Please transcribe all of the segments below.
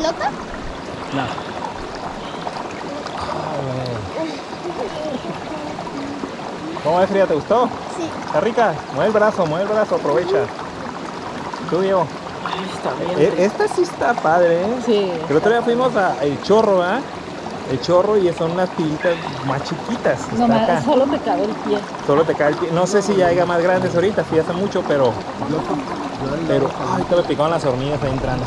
flota? No. ¿Cómo es, Frida? ¿Te gustó? Sí. ¿Está rica? Mueve el brazo, mueve el brazo, aprovecha. Tú, Diego. Ay, está bien. E- Esta sí está padre, ¿eh? Sí. El otro día fuimos a El Chorro, ¿verdad? El Chorro y son unas pilitas más chiquitas. Está Nomás, acá. solo me cabe el pie. Solo te cae el pie. No sé si ya haya más grandes ahorita, sí hace mucho, pero. Pero. Ay, te me picaban las hormigas ahí entrando.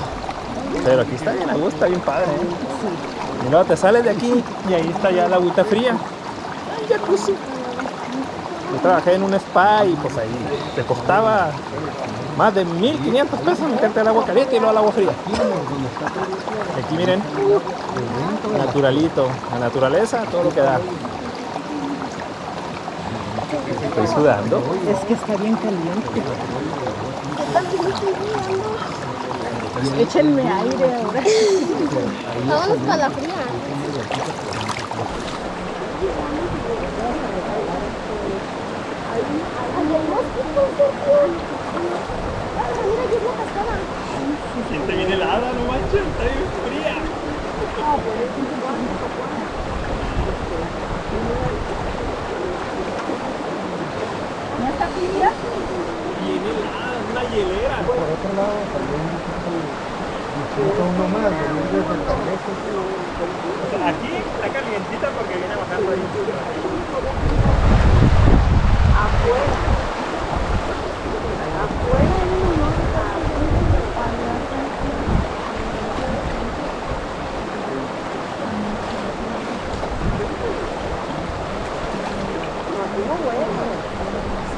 Pero aquí está bien, a gusto, está bien padre, ¿eh? Y luego te sales de aquí y ahí está ya la agüita fría. Ay, jacuzzi. Yo trabajé en un spa y pues ahí te costaba más de 1500 pesos meterte al agua caliente y luego al agua fría. Aquí miren, naturalito, la naturaleza, todo lo que da. Estoy sudando. Es que está bien caliente. Yo también estoy mirando. Échenme aire ahora. Vámonos para la fría. Siente bien helada, no manches, está bien fría. ¿No está fría? Bien helada, una hielera. Por otro lado, también disfruta uno más aquí está calientita porque viene bajando ahí.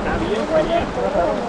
Está bien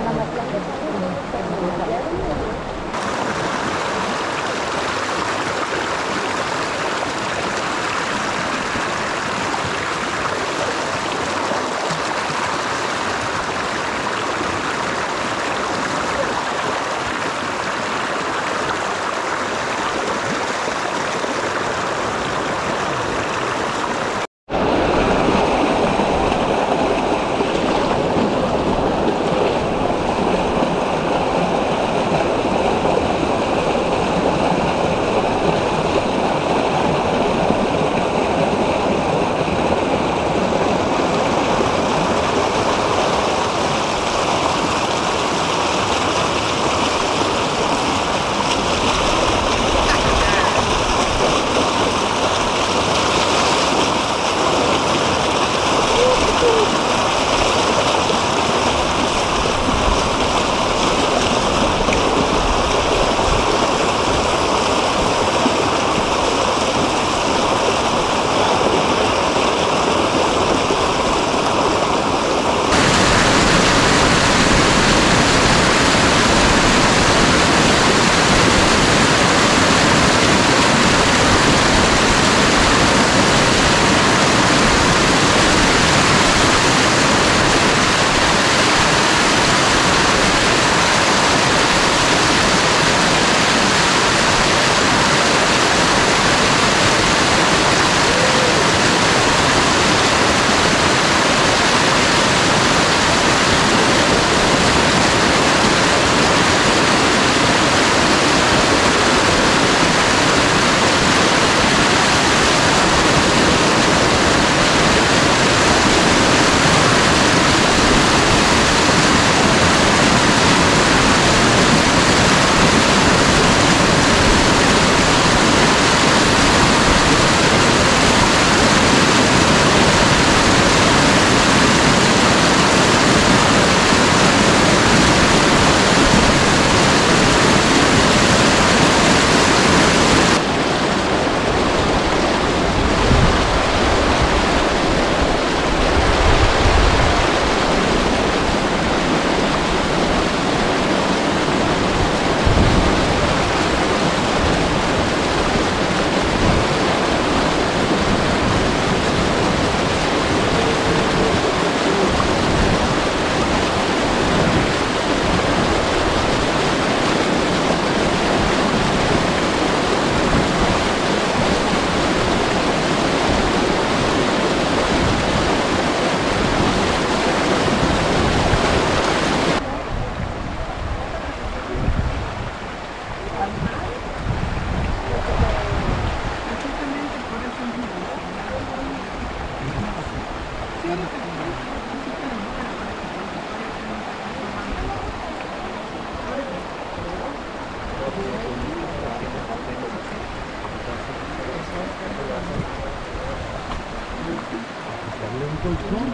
fría. colchón.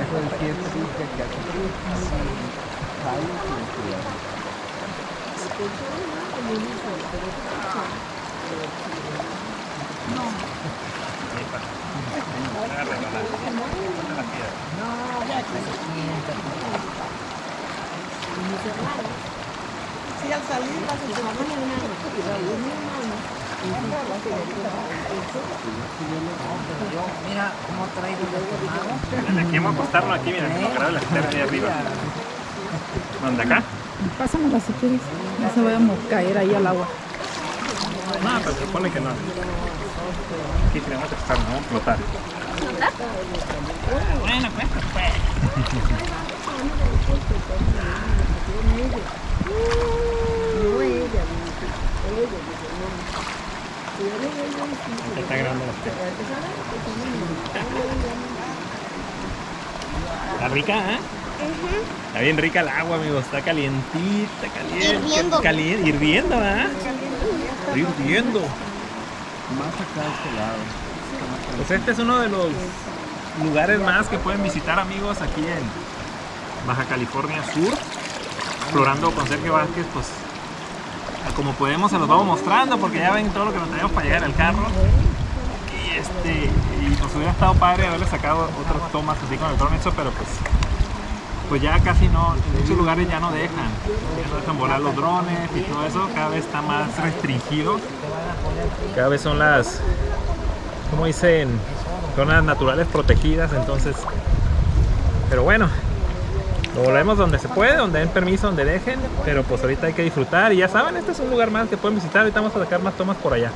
Eso es cierto, sí, que aquí hace frío. Mira cómo traigo de Aquí vamos a acostarnos aquí, mira, para grabar la estera de arriba. ¿Dónde acá? Pásamela si quieres. No se vaya a caer ahí al agua. No, pero se supone que no. Aquí tenemos que estar, ¿no? Flotar. Bueno, pues, pues. Está estera. Está rica, ¿eh? Está bien rica el agua, amigos. Está calientita, caliente. Hirviendo. Caliente, hirviendo, ¿ah? Está hirviendo. Más acá de este lado. Pues este es uno de los lugares más que pueden visitar, amigos, aquí en Baja California Sur. Explorando con Sergio Vázquez, pues como podemos se los vamos mostrando porque ya ven todo lo que nos tenemos para llegar al carro. Y este, y nos hubiera estado padre haberle sacado otras tomas así con el drone eso, pero pues pues ya casi no, en muchos lugares ya no dejan, ya no dejan volar los drones y todo eso, cada vez está más restringido. Cada vez son las, como dicen, zonas naturales protegidas, entonces, pero bueno, lo volvemos donde se puede, donde den permiso, donde dejen, pero pues ahorita hay que disfrutar y ya saben, este es un lugar más que pueden visitar, ahorita vamos a sacar más tomas por allá.